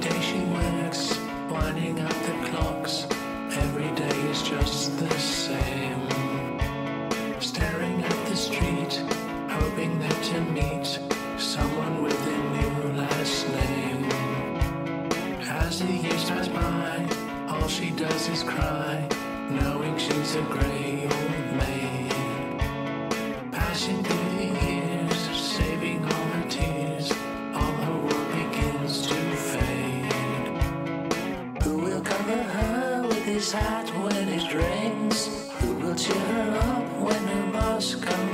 day she works, winding up the clocks. Every day is just the same. Staring at the street, hoping that to meet someone with a new last name. As the years pass by, all she does is cry, knowing she's a grey old maid. His hot when it rains. Who will cheer her up when her boss comes.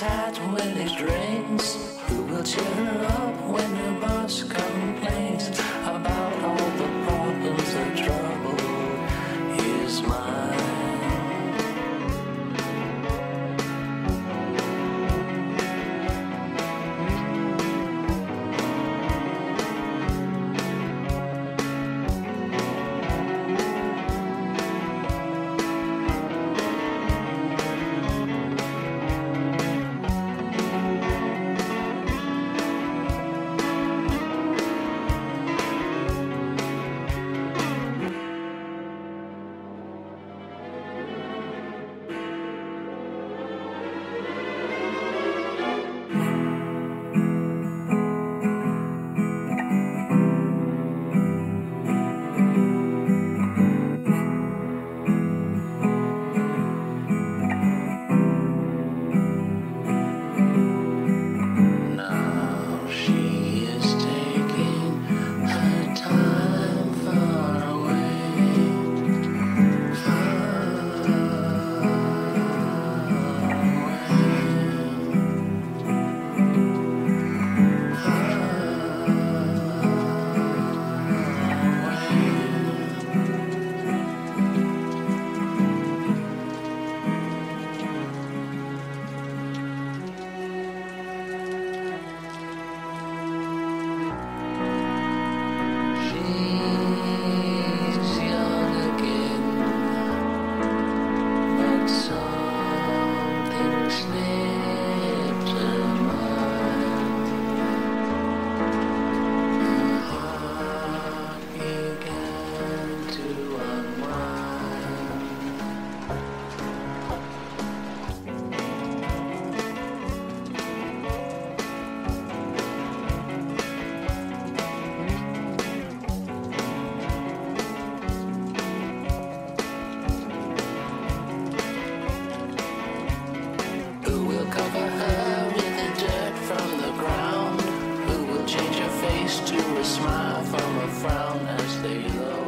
Her with his rains? change your face to a smile from a frown as they love.